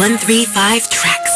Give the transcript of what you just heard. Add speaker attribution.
Speaker 1: 135 tracks.